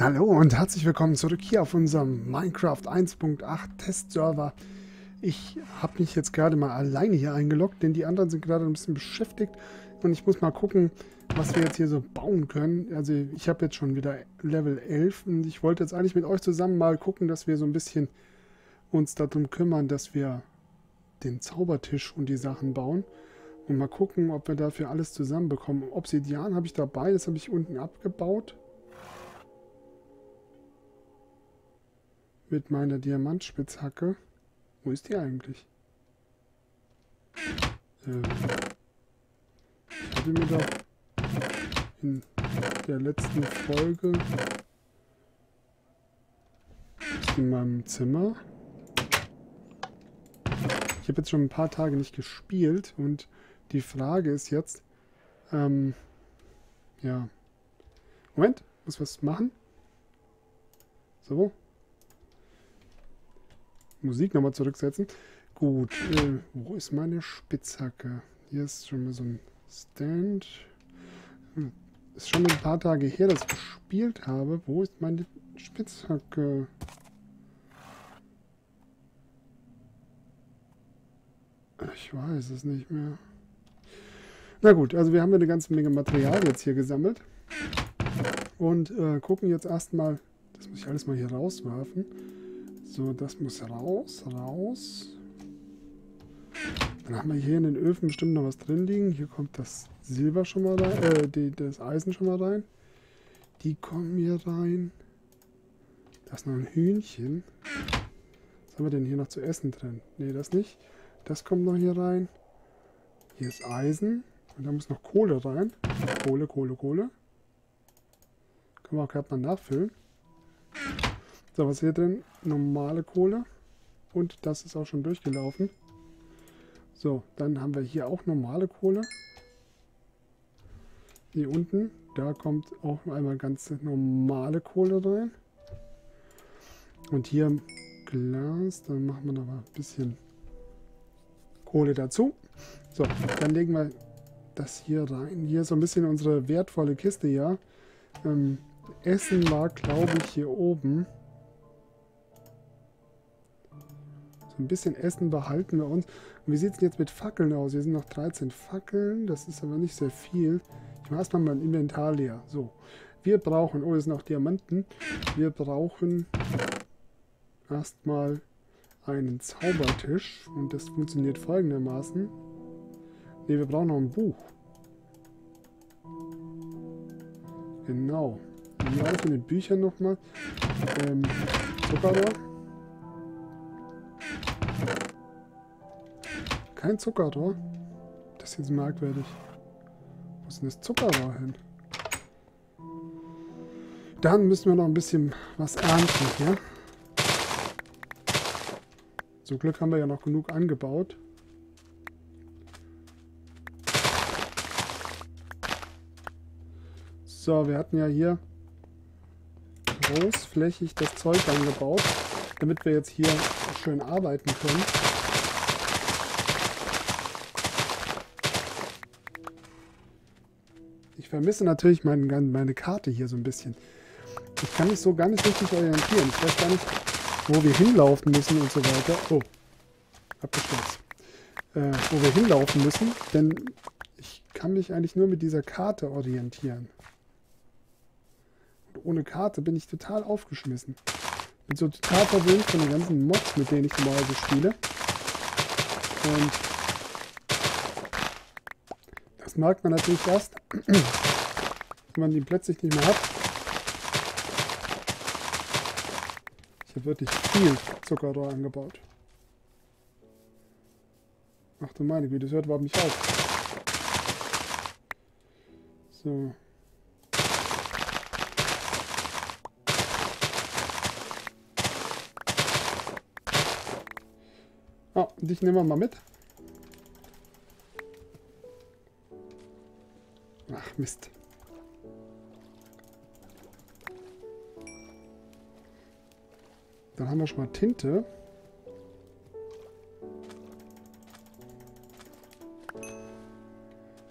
Hallo und herzlich willkommen zurück hier auf unserem Minecraft 1.8 Testserver. Ich habe mich jetzt gerade mal alleine hier eingeloggt, denn die anderen sind gerade ein bisschen beschäftigt und ich muss mal gucken, was wir jetzt hier so bauen können. Also ich habe jetzt schon wieder Level 11 und ich wollte jetzt eigentlich mit euch zusammen mal gucken, dass wir so ein bisschen uns darum kümmern, dass wir den Zaubertisch und die Sachen bauen und mal gucken, ob wir dafür alles zusammenbekommen. Obsidian habe ich dabei, das habe ich unten abgebaut. Mit meiner Diamantspitzhacke. Wo ist die eigentlich? Ich hatte mir doch in der letzten Folge in meinem Zimmer. Ich habe jetzt schon ein paar Tage nicht gespielt und die Frage ist jetzt, ähm, ja, Moment, muss was machen. So, Musik nochmal zurücksetzen. Gut, äh, wo ist meine Spitzhacke? Hier ist schon mal so ein Stand. Hm, ist schon ein paar Tage her, dass ich gespielt habe. Wo ist meine Spitzhacke? Ich weiß es nicht mehr. Na gut, also wir haben eine ganze Menge Material jetzt hier gesammelt. Und äh, gucken jetzt erstmal, das muss ich alles mal hier rauswerfen. So, das muss raus, raus. Dann haben wir hier in den Öfen bestimmt noch was drin liegen. Hier kommt das Silber schon mal rein, äh, die, das Eisen schon mal rein. Die kommen hier rein. Da ist noch ein Hühnchen. Was haben wir denn hier noch zu essen drin? Ne, das nicht. Das kommt noch hier rein. Hier ist Eisen. Und da muss noch Kohle rein. Kohle, Kohle, Kohle. Können wir auch gerade mal nachfüllen. So, was ist hier drin? Normale Kohle. Und das ist auch schon durchgelaufen. So, dann haben wir hier auch normale Kohle. Hier unten, da kommt auch einmal ganz normale Kohle rein. Und hier Glas, dann machen wir noch ein bisschen Kohle dazu. So, dann legen wir das hier rein. Hier ist so ein bisschen unsere wertvolle Kiste, ja. Ähm, Essen war, glaube ich, hier oben. So ein bisschen Essen behalten wir uns. Und wie sieht es jetzt mit Fackeln aus? Hier sind noch 13 Fackeln. Das ist aber nicht sehr viel. Ich mache erstmal mein Inventar leer. So. Wir brauchen, oh, es sind auch Diamanten. Wir brauchen erstmal einen Zaubertisch. Und das funktioniert folgendermaßen. Ne, wir brauchen noch ein Buch. Genau. Das mit den Büchern nochmal? Ähm, Zuckerrohr. Kein Zuckerrohr. Das ist jetzt merkwürdig. Wo ist denn das Zuckerrohr hin? Dann müssen wir noch ein bisschen was ernten hier. Zum Glück haben wir ja noch genug angebaut. So, wir hatten ja hier großflächig das Zeug angebaut, damit wir jetzt hier schön arbeiten können. Vermisse natürlich mein, meine Karte hier so ein bisschen. Ich kann mich so gar nicht richtig orientieren. Ich weiß gar nicht, wo wir hinlaufen müssen und so weiter. Oh, abgestürzt. Äh, wo wir hinlaufen müssen, denn ich kann mich eigentlich nur mit dieser Karte orientieren. Und ohne Karte bin ich total aufgeschmissen. Bin so total verwöhnt von den ganzen Mods, mit denen ich normalerweise spiele. Und das merkt man natürlich erst, wenn man ihn plötzlich nicht mehr hat. Ich habe wirklich viel Zuckerrohr angebaut. Ach du meine Güte, das hört überhaupt nicht auf. So. Oh, dich nehmen wir mal mit. Mist. Dann haben wir schon mal Tinte.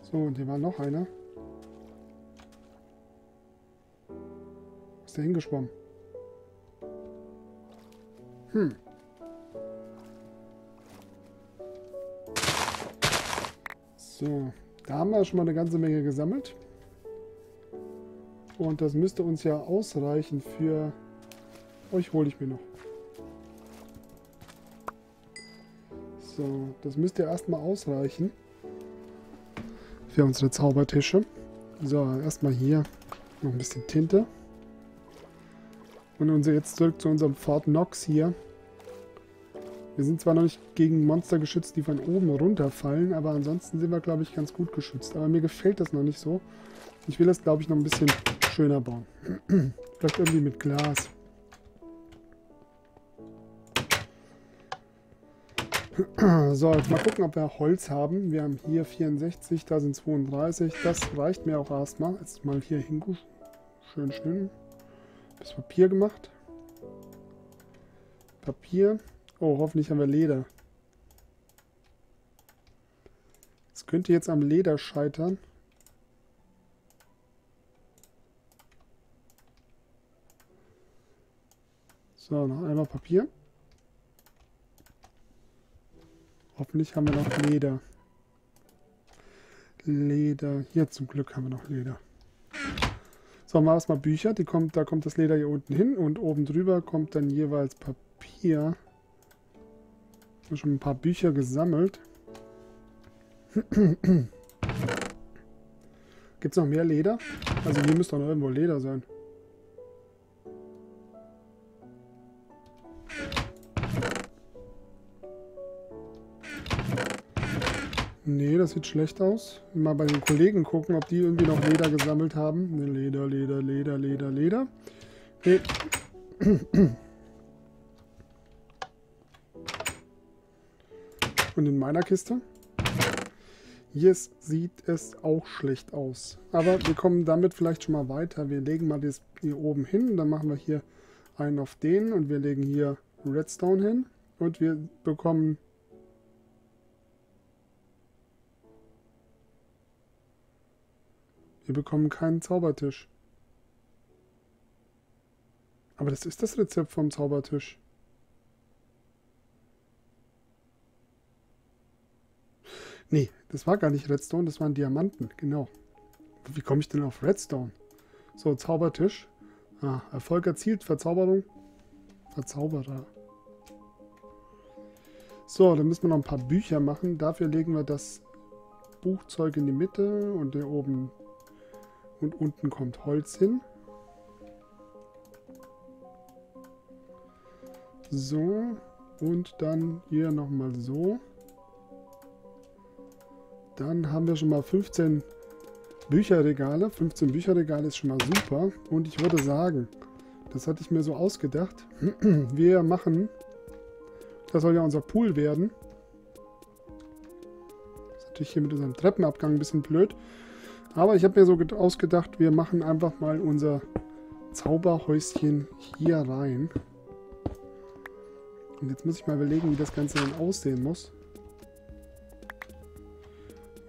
So, und hier war noch einer. Ist der hingeschwommen? Hm. So, da haben wir schon mal eine ganze Menge gesammelt. Und das müsste uns ja ausreichen für... Euch hole ich mir noch. So, das müsste ja erstmal ausreichen. Für unsere Zaubertische. So, erstmal hier noch ein bisschen Tinte. Und unser, jetzt zurück zu unserem Fort Knox hier. Wir sind zwar noch nicht gegen Monster geschützt, die von oben runterfallen, aber ansonsten sind wir, glaube ich, ganz gut geschützt. Aber mir gefällt das noch nicht so. Ich will das, glaube ich, noch ein bisschen schöner bauen. Vielleicht irgendwie mit Glas. So, jetzt mal gucken, ob wir Holz haben. Wir haben hier 64, da sind 32. Das reicht mir auch erstmal. Jetzt mal hier hingucken. Schön, schön. Das Papier gemacht. Papier. Oh, hoffentlich haben wir Leder. Es könnte jetzt am Leder scheitern. So, noch einmal Papier. Hoffentlich haben wir noch Leder. Leder. Hier zum Glück haben wir noch Leder. So, machen wir erstmal Bücher. Die kommt, da kommt das Leder hier unten hin und oben drüber kommt dann jeweils Papier. Ich habe schon ein paar Bücher gesammelt. Gibt es noch mehr Leder? Also hier müsste noch irgendwo Leder sein. Nee, das sieht schlecht aus. Mal bei den Kollegen gucken, ob die irgendwie noch Leder gesammelt haben. Nee, Leder, Leder, Leder, Leder, Leder. Nee. Und in meiner Kiste? Hier sieht es auch schlecht aus. Aber wir kommen damit vielleicht schon mal weiter. Wir legen mal das hier oben hin. Dann machen wir hier einen auf den. Und wir legen hier Redstone hin. Und wir bekommen Wir bekommen keinen Zaubertisch. Aber das ist das Rezept vom Zaubertisch. Nee, das war gar nicht Redstone, das waren Diamanten, genau. Wie komme ich denn auf Redstone? So, Zaubertisch. Ah, Erfolg erzielt, Verzauberung. Verzauberer. So, dann müssen wir noch ein paar Bücher machen. Dafür legen wir das Buchzeug in die Mitte und hier oben und unten kommt Holz hin. So. Und dann hier nochmal so. Dann haben wir schon mal 15 Bücherregale. 15 Bücherregale ist schon mal super. Und ich würde sagen, das hatte ich mir so ausgedacht. Wir machen, das soll ja unser Pool werden. Das ist natürlich hier mit unserem Treppenabgang ein bisschen blöd. Aber ich habe mir so ausgedacht, wir machen einfach mal unser Zauberhäuschen hier rein. Und jetzt muss ich mal überlegen, wie das Ganze dann aussehen muss.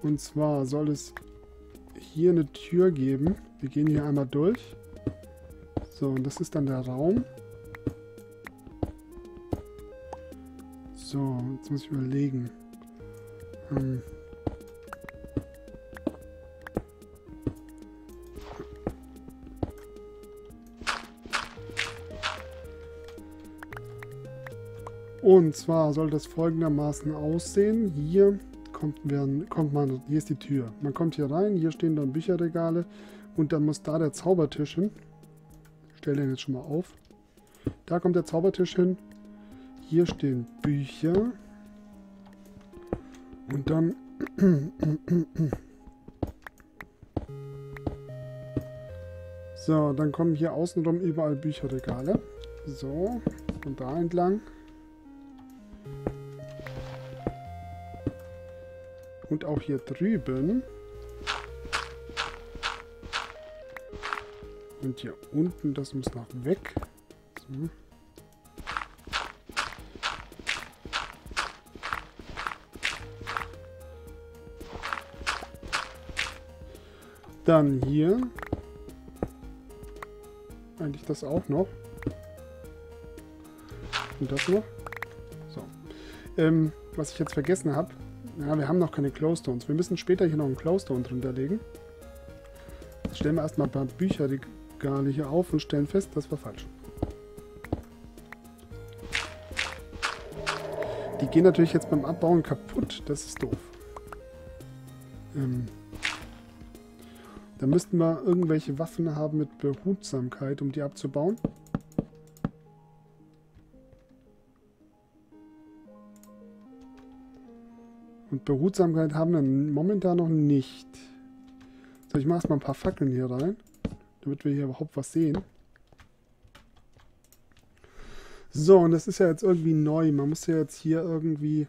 Und zwar soll es hier eine Tür geben. Wir gehen hier einmal durch. So, und das ist dann der Raum. So, jetzt muss ich überlegen. Hm. Und zwar soll das folgendermaßen aussehen. Hier kommt, werden, kommt man, hier ist die Tür. Man kommt hier rein, hier stehen dann Bücherregale und dann muss da der Zaubertisch hin. Ich stelle den jetzt schon mal auf. Da kommt der Zaubertisch hin. Hier stehen Bücher. Und dann... So, dann kommen hier außenrum überall Bücherregale. So, und da entlang. Und auch hier drüben. Und hier unten, das muss noch weg. So. Dann hier eigentlich das auch noch. Und das noch. So. Ähm, was ich jetzt vergessen habe, ja, wir haben noch keine Close-Stones. Wir müssen später hier noch einen Close-Stone drunter legen. Jetzt stellen wir erstmal ein paar Bücherregale hier auf und stellen fest, das war falsch. Die gehen natürlich jetzt beim Abbauen kaputt. Das ist doof. Ähm, da müssten wir irgendwelche Waffen haben mit Behutsamkeit, um die abzubauen. Und Behutsamkeit haben wir momentan noch nicht. So, ich mache erstmal ein paar Fackeln hier rein, damit wir hier überhaupt was sehen. So, und das ist ja jetzt irgendwie neu. Man muss ja jetzt hier irgendwie,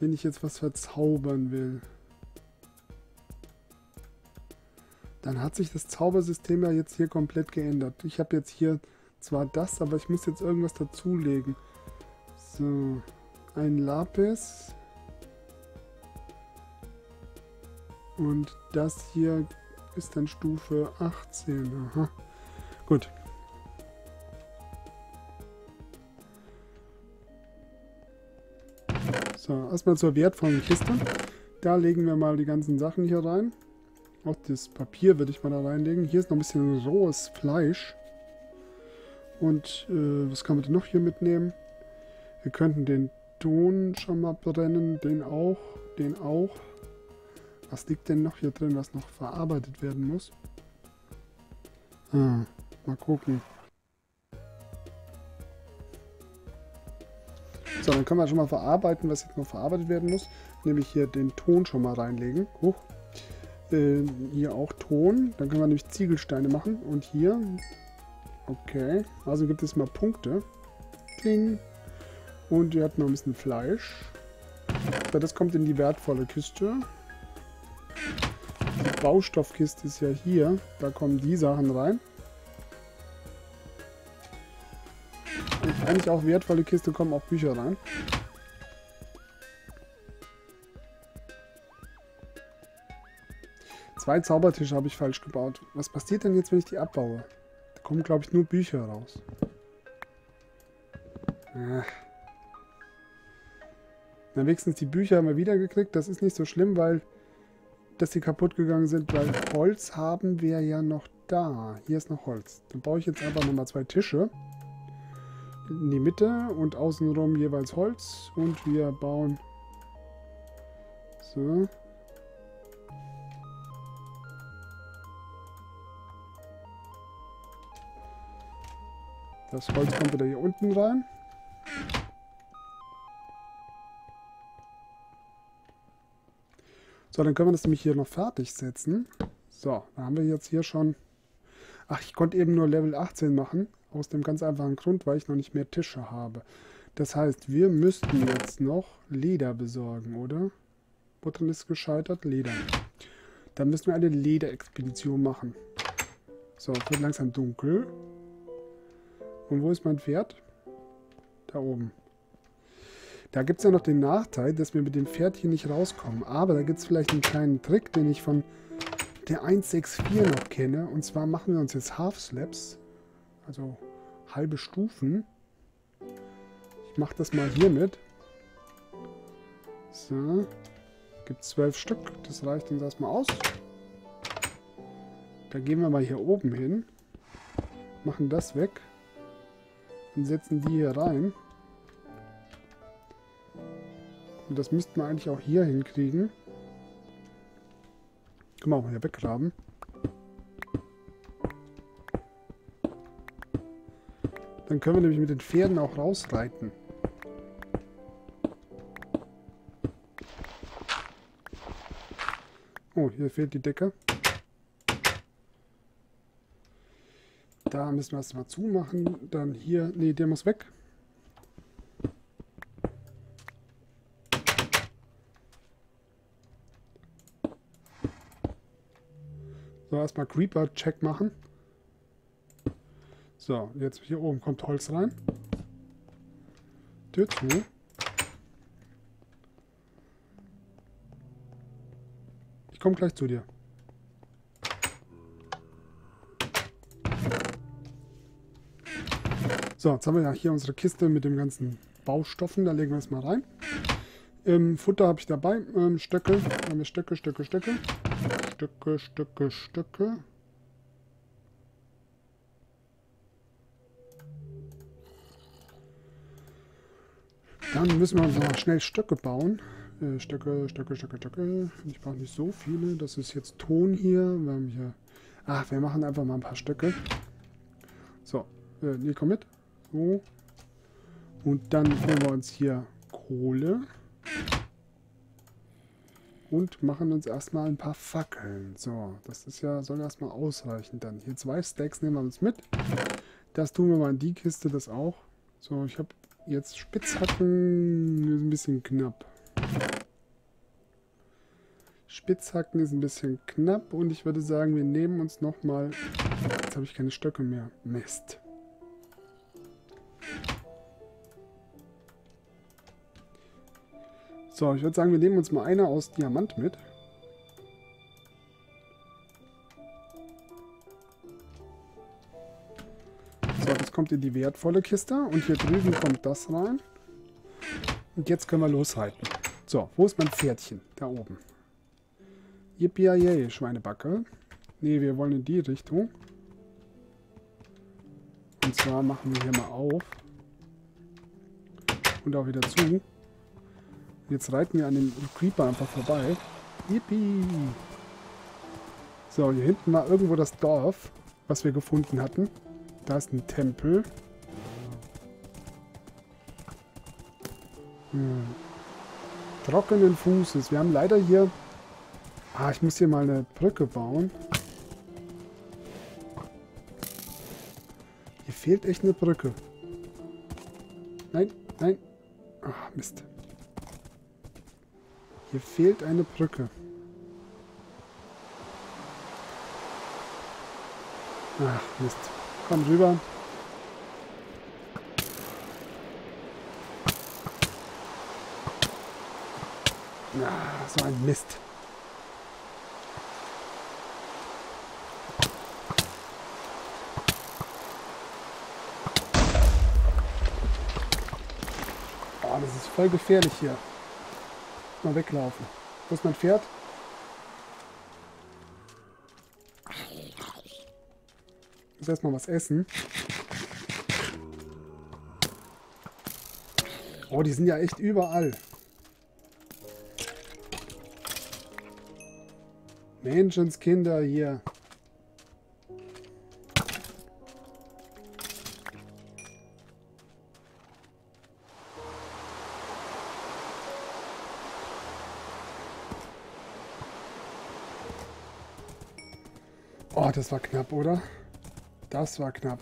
wenn ich jetzt was verzaubern will, dann hat sich das Zaubersystem ja jetzt hier komplett geändert. Ich habe jetzt hier zwar das, aber ich muss jetzt irgendwas dazulegen. So, ein Lapis. Und das hier ist dann Stufe 18. Aha. Gut. So, erstmal zur wertvollen Kiste. Da legen wir mal die ganzen Sachen hier rein. Auch das Papier würde ich mal da reinlegen. Hier ist noch ein bisschen rohes Fleisch. Und äh, was kann man denn noch hier mitnehmen? Wir könnten den Ton schon mal brennen. Den auch. Den auch. Was liegt denn noch hier drin, was noch verarbeitet werden muss? Ah, mal gucken. So, dann können wir schon mal verarbeiten, was jetzt noch verarbeitet werden muss. Nämlich hier den Ton schon mal reinlegen. Huch. Äh, hier auch Ton. Dann können wir nämlich Ziegelsteine machen. Und hier. Okay. Also gibt es mal Punkte. Kling. Und wir hatten noch ein bisschen Fleisch. So, das kommt in die wertvolle Kiste. Die Baustoffkiste ist ja hier. Da kommen die Sachen rein. Und eigentlich auch wertvolle Kiste kommen auch Bücher rein. Zwei Zaubertische habe ich falsch gebaut. Was passiert denn jetzt, wenn ich die abbaue? Da kommen, glaube ich, nur Bücher raus. Ach. Na, wenigstens die Bücher haben wir wiedergekriegt. Das ist nicht so schlimm, weil dass die kaputt gegangen sind, weil Holz haben wir ja noch da. Hier ist noch Holz. Dann baue ich jetzt einfach nochmal zwei Tische in die Mitte und außenrum jeweils Holz und wir bauen so Das Holz kommt wieder hier unten rein. So, dann können wir das nämlich hier noch fertig setzen. So, da haben wir jetzt hier schon... Ach, ich konnte eben nur Level 18 machen. Aus dem ganz einfachen Grund, weil ich noch nicht mehr Tische habe. Das heißt, wir müssten jetzt noch Leder besorgen, oder? Woran ist gescheitert? Leder. Dann müssen wir eine Lederexpedition machen. So, es wird langsam dunkel. Und wo ist mein Pferd? Da oben. Da gibt es ja noch den Nachteil, dass wir mit dem Pferd hier nicht rauskommen. Aber da gibt es vielleicht einen kleinen Trick, den ich von der 164 noch kenne. Und zwar machen wir uns jetzt Half Slaps. Also halbe Stufen. Ich mache das mal hier mit. So. Gibt zwölf Stück. Das reicht uns erstmal aus. Da gehen wir mal hier oben hin. Machen das weg. Und setzen die hier rein. Und das müssten wir eigentlich auch hier hinkriegen. Können wir auch mal hier weggraben. Dann können wir nämlich mit den Pferden auch rausreiten. Oh, hier fehlt die Decke. Da müssen wir es mal zumachen. Dann hier, nee, der muss weg. So, erstmal Creeper-Check machen. So, jetzt hier oben kommt Holz rein. Tür zu. Ich komme gleich zu dir. So, jetzt haben wir ja hier unsere Kiste mit den ganzen Baustoffen. Da legen wir es mal rein. Ähm, Futter habe ich dabei. Ähm, Stöcke. Haben wir Stöcke, Stöcke, Stöcke. Stöcke, Stöcke, Stöcke. Dann müssen wir uns noch schnell Stöcke bauen. Äh, Stöcke, Stöcke, Stöcke, Stöcke. Ich brauche nicht so viele. Das ist jetzt Ton hier. Wir haben hier. Ach, wir machen einfach mal ein paar Stöcke. So, äh, nee, komm mit. So. Und dann holen wir uns hier Kohle. Und machen uns erstmal ein paar Fackeln. So, das ist ja, soll erstmal ausreichen dann. Hier zwei Stacks nehmen wir uns mit. Das tun wir mal in die Kiste, das auch. So, ich habe jetzt Spitzhacken, ist ein bisschen knapp. Spitzhacken ist ein bisschen knapp und ich würde sagen, wir nehmen uns nochmal... Jetzt habe ich keine Stöcke mehr. Mist. So, ich würde sagen, wir nehmen uns mal eine aus Diamant mit. So, das kommt in die wertvolle Kiste. Und hier drüben kommt das rein. Und jetzt können wir loshalten. So, wo ist mein Pferdchen? Da oben. Yippie Schweinebacke. Ne, wir wollen in die Richtung. Und zwar machen wir hier mal auf. Und auch wieder zu. Jetzt reiten wir an dem Creeper einfach vorbei. Yippie! So, hier hinten war irgendwo das Dorf, was wir gefunden hatten. Da ist ein Tempel. Hm. Trockenen Fußes. Wir haben leider hier... Ah, ich muss hier mal eine Brücke bauen. Hier fehlt echt eine Brücke. Nein, nein. Ach, Mist. Hier fehlt eine Brücke. Ach, Mist. Komm rüber. Ja, so ein Mist. Oh, das ist voll gefährlich hier. Mal weglaufen. Wo ist mein Pferd? Ich muss erstmal was essen. Oh, die sind ja echt überall. Menschenskinder hier. Oh, das war knapp, oder? Das war knapp.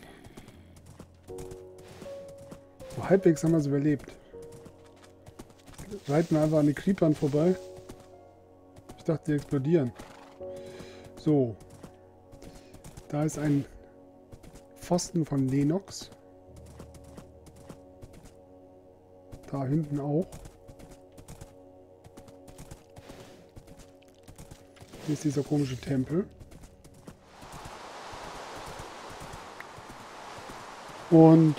So halbwegs haben wir es überlebt. Reiten wir einfach an die Creepern vorbei. Ich dachte, die explodieren. So. Da ist ein Pfosten von Lennox. Da hinten auch. Hier ist dieser komische Tempel. Und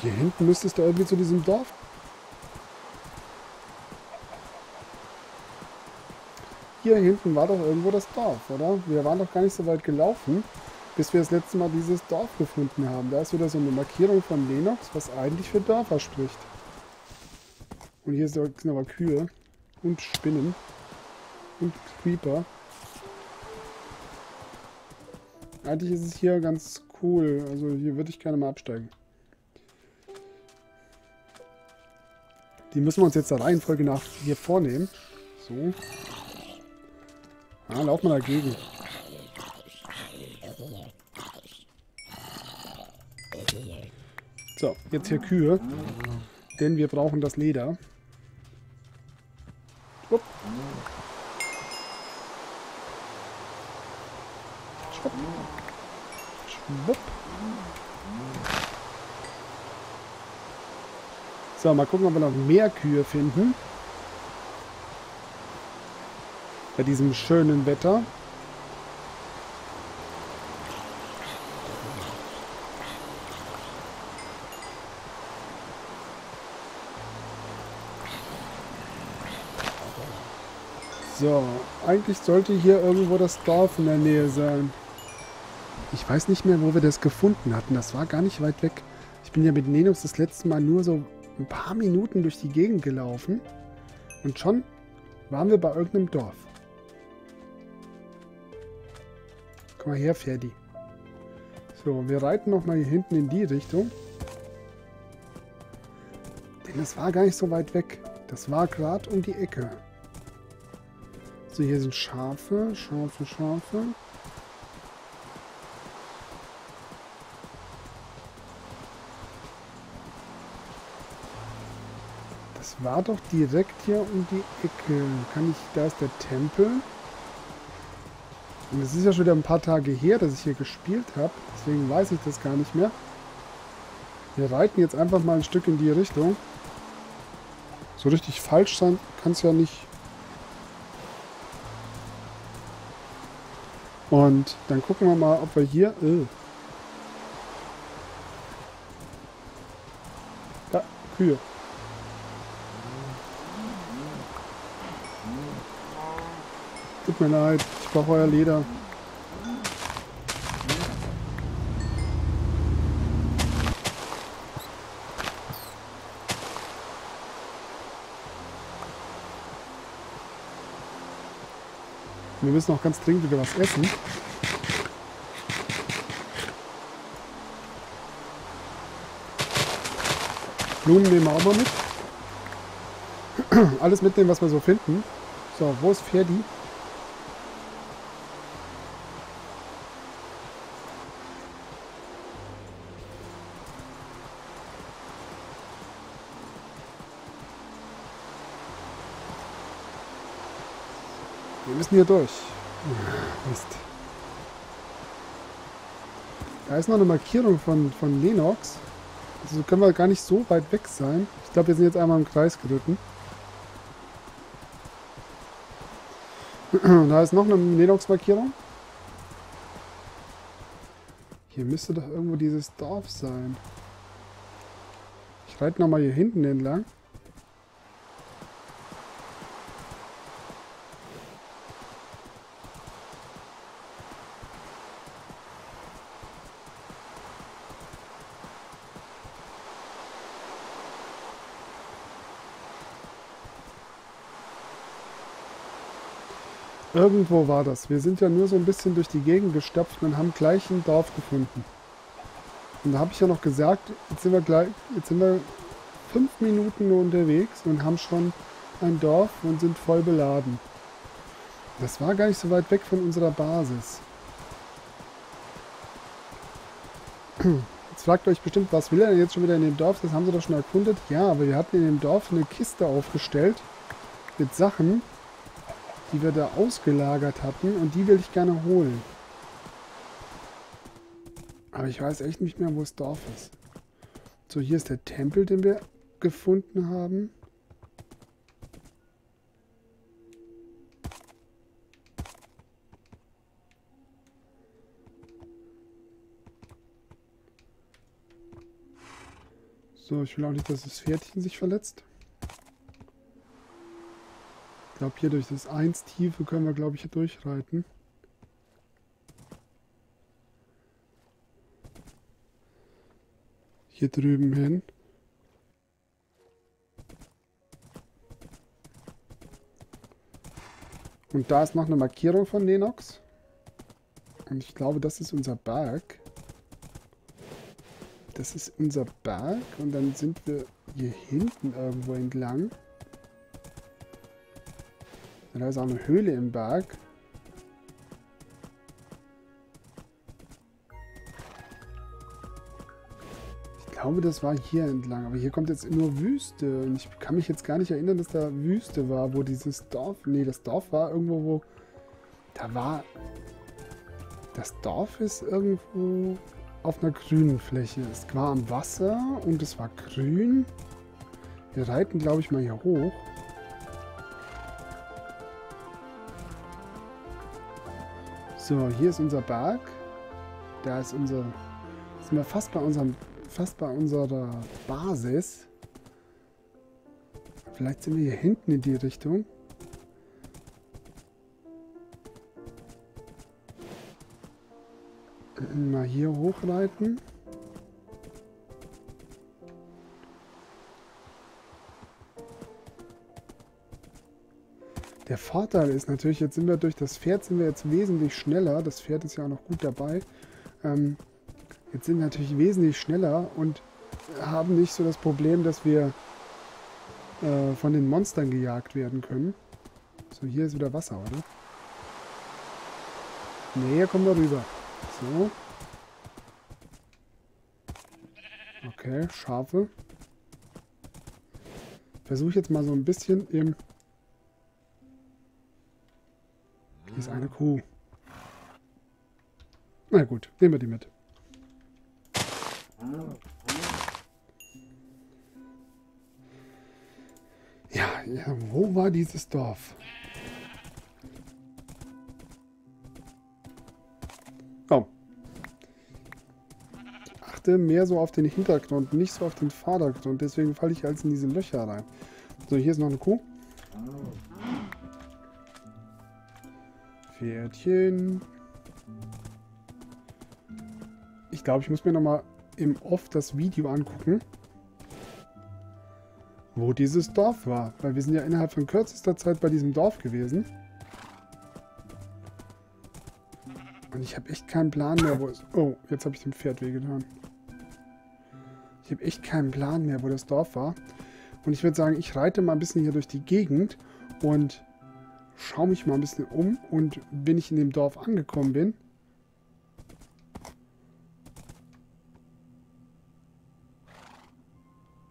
hier hinten müsste es da irgendwie zu diesem Dorf. Hier hinten war doch irgendwo das Dorf, oder? Wir waren doch gar nicht so weit gelaufen, bis wir das letzte Mal dieses Dorf gefunden haben. Da ist wieder so eine Markierung von Lennox, was eigentlich für Dörfer spricht. Und hier sind aber Kühe und Spinnen und Creeper. Eigentlich ist es hier ganz cool. Also hier würde ich gerne mal absteigen. Die müssen wir uns jetzt der Reihenfolge nach hier vornehmen. So. Ah, lauf mal dagegen. So, jetzt hier Kühe. Denn wir brauchen das Leder. Schwupp. Schwupp. Schwupp. So, mal gucken, ob wir noch mehr Kühe finden. Bei diesem schönen Wetter. So, eigentlich sollte hier irgendwo das Dorf in der Nähe sein. Ich weiß nicht mehr, wo wir das gefunden hatten. Das war gar nicht weit weg. Ich bin ja mit Nenus das letzte Mal nur so ein paar Minuten durch die Gegend gelaufen. Und schon waren wir bei irgendeinem Dorf. Komm mal her, Ferdi. So, wir reiten nochmal hier hinten in die Richtung. Denn es war gar nicht so weit weg. Das war gerade um die Ecke. So, hier sind Schafe, Schafe, Schafe. War doch direkt hier um die Ecke. Kann ich, da ist der Tempel. Und es ist ja schon wieder ein paar Tage her, dass ich hier gespielt habe. Deswegen weiß ich das gar nicht mehr. Wir reiten jetzt einfach mal ein Stück in die Richtung. So richtig falsch sein kann es ja nicht. Und dann gucken wir mal, ob wir hier... Äh. Ja, Kühe. Tut mir leid, ich brauche euer Leder. Wir müssen auch ganz dringend wieder was essen. Blumen nehmen wir auch mal mit. Alles mitnehmen, was wir so finden. So, wo ist Ferdi? Wir müssen hier durch. Mist. Da ist noch eine Markierung von, von Lennox. Also können wir gar nicht so weit weg sein. Ich glaube, wir sind jetzt einmal im Kreis geritten. Da ist noch eine Lennox-Markierung. Hier müsste doch irgendwo dieses Dorf sein. Ich reite nochmal hier hinten entlang. Irgendwo war das. Wir sind ja nur so ein bisschen durch die Gegend gestopft und haben gleich ein Dorf gefunden. Und da habe ich ja noch gesagt, jetzt sind wir gleich, jetzt sind wir fünf Minuten nur unterwegs und haben schon ein Dorf und sind voll beladen. Das war gar nicht so weit weg von unserer Basis. Jetzt fragt euch bestimmt, was will er denn jetzt schon wieder in dem Dorf? Das haben sie doch schon erkundet. Ja, aber wir hatten in dem Dorf eine Kiste aufgestellt mit Sachen, die wir da ausgelagert hatten und die will ich gerne holen. Aber ich weiß echt nicht mehr, wo das Dorf ist. So, hier ist der Tempel, den wir gefunden haben. So, ich will auch nicht, dass das Pferdchen sich verletzt glaube, hier durch das 1 Tiefe können wir, glaube ich, hier durchreiten. Hier drüben hin. Und da ist noch eine Markierung von Lennox. Und ich glaube, das ist unser Berg. Das ist unser Berg. Und dann sind wir hier hinten irgendwo entlang. Da ist auch eine Höhle im Berg. Ich glaube, das war hier entlang. Aber hier kommt jetzt nur Wüste. Und ich kann mich jetzt gar nicht erinnern, dass da Wüste war, wo dieses Dorf... Nee, das Dorf war irgendwo, wo... Da war... Das Dorf ist irgendwo auf einer grünen Fläche. Es war am Wasser und es war grün. Wir reiten, glaube ich, mal hier hoch. So, hier ist unser Berg. Da ist unser... Sind wir fast bei, unserem, fast bei unserer Basis. Vielleicht sind wir hier hinten in die Richtung. Mal hier hochreiten. Der Vorteil ist natürlich, jetzt sind wir durch das Pferd sind wir jetzt wesentlich schneller. Das Pferd ist ja auch noch gut dabei. Ähm, jetzt sind wir natürlich wesentlich schneller und haben nicht so das Problem, dass wir äh, von den Monstern gejagt werden können. So, hier ist wieder Wasser, oder? Ne, hier kommen wir rüber. So. Okay, Schafe. Versuche jetzt mal so ein bisschen im... ist eine Kuh. Na gut, nehmen wir die mit. Ja, ja, wo war dieses Dorf? Oh. Achte mehr so auf den Hintergrund, nicht so auf den Vordergrund. Deswegen falle ich als in diese Löcher rein. So, hier ist noch eine Kuh. Pferdchen. Ich glaube, ich muss mir nochmal im Off das Video angucken wo dieses Dorf war. Weil wir sind ja innerhalb von kürzester Zeit bei diesem Dorf gewesen. Und ich habe echt keinen Plan mehr, wo es... Oh, jetzt habe ich dem Pferd wehgetan. Ich habe echt keinen Plan mehr, wo das Dorf war. Und ich würde sagen, ich reite mal ein bisschen hier durch die Gegend und schaue mich mal ein bisschen um. Und wenn ich in dem Dorf angekommen bin...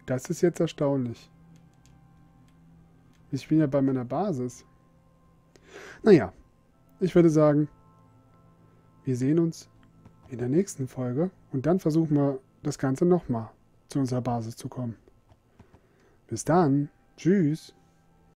Das ist jetzt erstaunlich. Ich bin ja bei meiner Basis. Naja, ich würde sagen, wir sehen uns in der nächsten Folge und dann versuchen wir das Ganze nochmal zu unserer Basis zu kommen. Bis dann. Tschüss.